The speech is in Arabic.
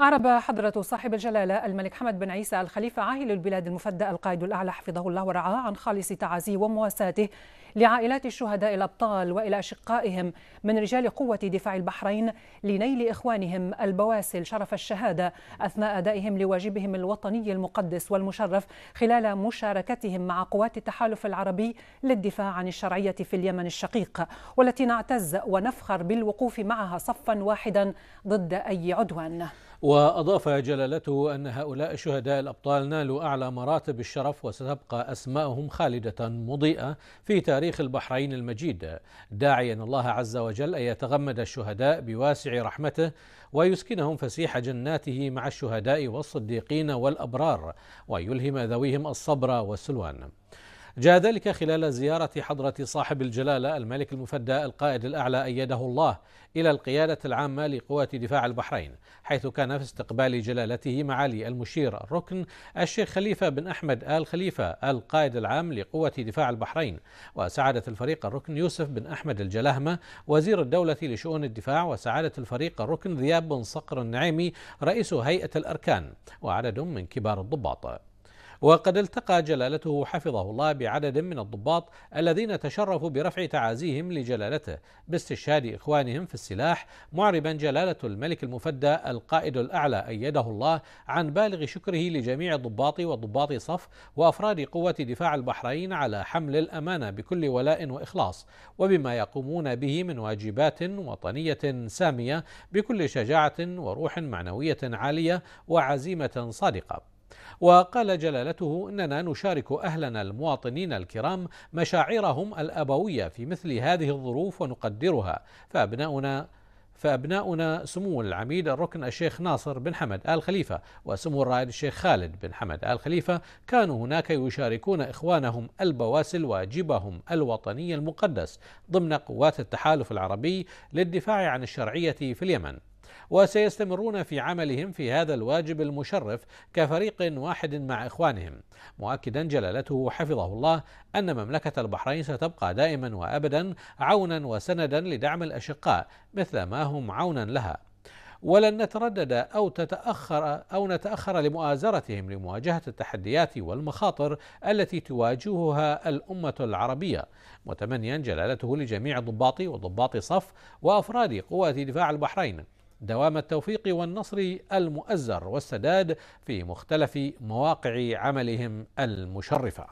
أعرب حضرة صاحب الجلالة الملك حمد بن عيسى الخليفة عاهل البلاد المفدى القائد الأعلى حفظه الله ورعاه عن خالص تعازيه ومواساته لعائلات الشهداء الأبطال وإلى أشقائهم من رجال قوة دفاع البحرين لنيل إخوانهم البواسل شرف الشهادة أثناء أدائهم لواجبهم الوطني المقدس والمشرف خلال مشاركتهم مع قوات التحالف العربي للدفاع عن الشرعية في اليمن الشقيق والتي نعتز ونفخر بالوقوف معها صفا واحدا ضد أي عدوان. وأضاف جلالته أن هؤلاء الشهداء الأبطال نالوا أعلى مراتب الشرف وستبقى أسماءهم خالدة مضيئة في تاريخ البحرين المجيد. داعيا الله عز وجل أن يتغمد الشهداء بواسع رحمته ويسكنهم فسيح جناته مع الشهداء والصديقين والأبرار ويلهم ذويهم الصبر والسلوان. جاء ذلك خلال زيارة حضرة صاحب الجلالة الملك المفدى القائد الأعلى أيده الله إلى القيادة العامة لقوات دفاع البحرين حيث كان في استقبال جلالته معالي المشير الركن الشيخ خليفة بن أحمد آل خليفة القائد العام لقوة دفاع البحرين وسعادة الفريق الركن يوسف بن أحمد الجلاهمة وزير الدولة لشؤون الدفاع وسعادة الفريق الركن ذياب بن صقر النعيمي رئيس هيئة الأركان وعدد من كبار الضباط. وقد التقى جلالته حفظه الله بعدد من الضباط الذين تشرفوا برفع تعازيهم لجلالته باستشهاد إخوانهم في السلاح معربا جلالة الملك المفدى القائد الأعلى أيده الله عن بالغ شكره لجميع الضباط وضباط صف وأفراد قوة دفاع البحرين على حمل الأمانة بكل ولاء وإخلاص وبما يقومون به من واجبات وطنية سامية بكل شجاعة وروح معنوية عالية وعزيمة صادقة. وقال جلالته إننا نشارك أهلنا المواطنين الكرام مشاعرهم الأبوية في مثل هذه الظروف ونقدرها. فابناؤنا فأبناؤنا سمو العميد الركن الشيخ ناصر بن حمد آل خليفة وسمو الرائد الشيخ خالد بن حمد آل خليفة. كانوا هناك يشاركون إخوانهم البواسل واجبهم الوطني المقدس ضمن قوات التحالف العربي للدفاع عن الشرعية في اليمن. وسيستمرون في عملهم في هذا الواجب المشرف كفريق واحد مع إخوانهم. مؤكدا جلالته حفظه الله أن مملكة البحرين ستبقى دائما وأبدا عونا وسندا لدعم الأشقاء مثل ما هم عونا لها. ولن نتردد أو تتأخر أو نتأخر لمؤازرتهم لمواجهة التحديات والمخاطر التي تواجهها الأمة العربية. متمنيا جلالته لجميع ضباط وضباط صف وأفراد قوات دفاع البحرين. دوام التوفيق والنصر المؤزر والسداد في مختلف مواقع عملهم المشرفة.